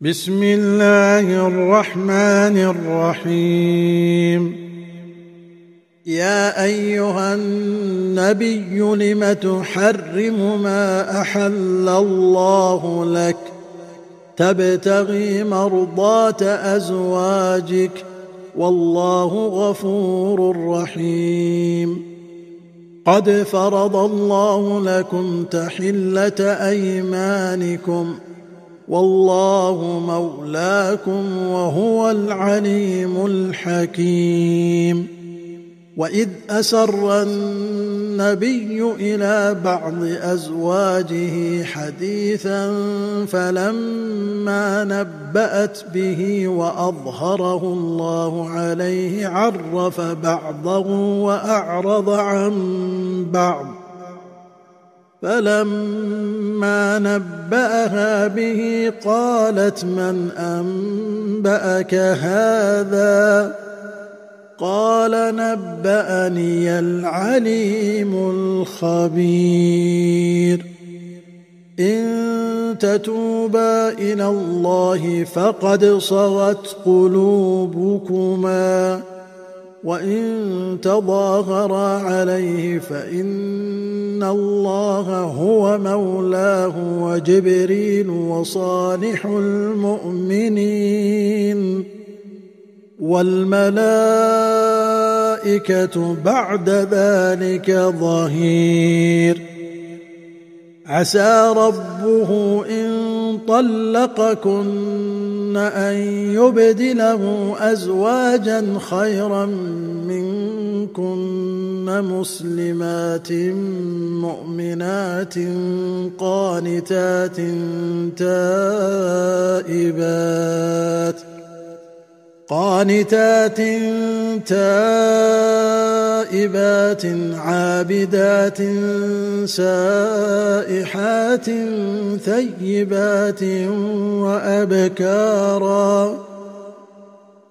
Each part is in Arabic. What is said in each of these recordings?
بسم الله الرحمن الرحيم. يا أيها النبي لم تحرم ما أحل الله لك؟ تبتغي مرضاه أزواجك. والله غفور رحيم. قد فرض الله لكم تحلة أيمانكم. والله مولاكم وهو العليم الحكيم. وإذ أسر النبي إلى بعض أزواجه حديثا فلما نبأت به وأظهره الله عليه عرف بعضه وأعرض عن بعض. فلما نبأها به قالت من أنبأك هذا؟ قال نبأني العليم الخبير. إن تتوبا إلى الله فقد صغت قلوبكما. وان تظاهرا عليه فان الله هو مولاه وجبريل وصالح المؤمنين والملائكه بعد ذلك ظهير عسى ربه ان طلقكن أن يبدله أزواجا خيرا منكن مسلمات مؤمنات قانتات تائبات قانتات تائبات عابدات سائحات ثيبات وأبكارا.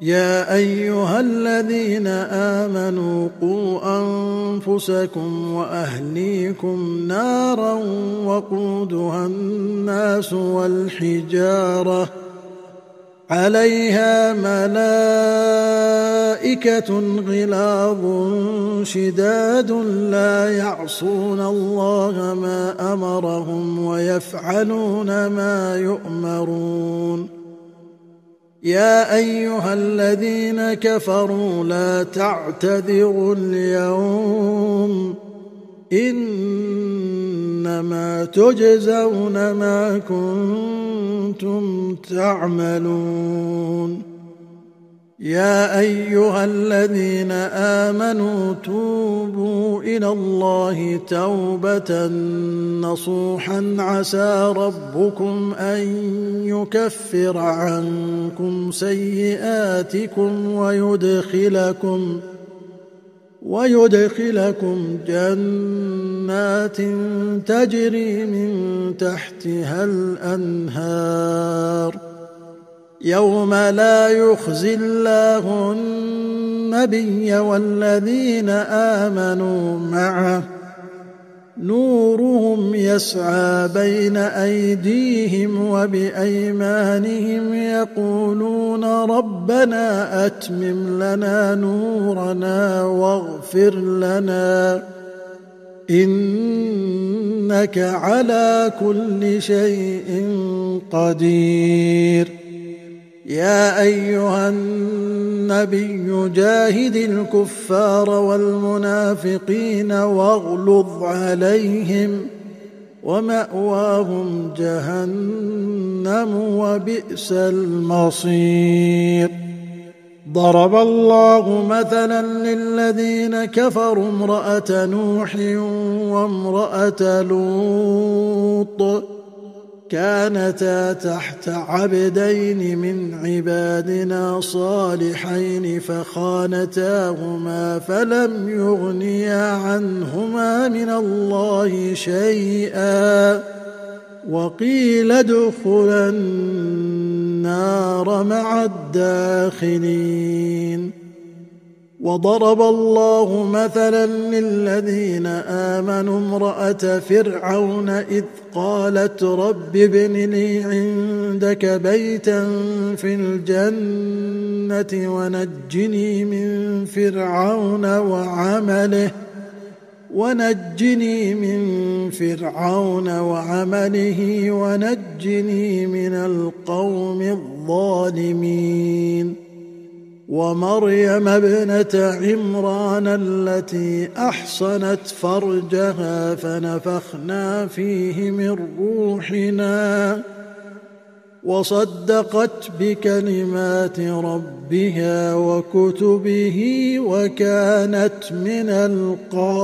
يا أيها الذين آمنوا قوا أنفسكم وأهليكم نارا وقودها الناس والحجارة. عليها ملائكة غلاظ شداد لا يعصون الله ما أمرهم ويفعلون ما يؤمرون. يا أيها الذين كفروا لا تعتذروا اليوم. إنما تجزون ما كنتم تعملون. يا أيها الذين آمنوا توبوا إلى الله توبة نصوحا. عسى ربكم أن يكفر عنكم سيئاتكم ويدخلكم ويدخلكم جنات تجري من تحتها الأنهار. يوم لا يخزي الله النبي والذين آمنوا معه نورهم يسعى بين أيديهم وبأيمانهم يقولون ربنا أتمم لنا نورنا واغفر لنا إنك على كل شيء قدير يا أيها النبي جاهد الكفار والمنافقين واغلظ عليهم ومأواهم جهنم وبئس المصير. ضرب الله مثلا للذين كفروا امرأة نوح وامرأة لوط. كانتا تحت عبدين من عبادنا صالحين فخانتاهما فلم يغنيا عنهما من الله شيئا وقيل ادخلا النار مع الداخلين وضرب الله مثلا للذين آمنوا امرأة فرعون إذ قالت رب ابن لي عندك بيتا في الجنة ونجني من فرعون وعمله ونجني من فرعون وعمله ونجني من القوم الظالمين. ومريم ابنة عمران التي أحصنت فرجها فنفخنا فيه من روحنا وصدقت بكلمات ربها وكتبه وكانت من القانتين.